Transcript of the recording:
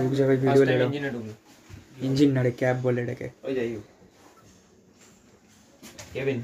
এক জায়গায় ভিডিও লেলো ইঞ্জিন না রে ক্যাব বলে এটাকে ওই যাই হোক কেবিন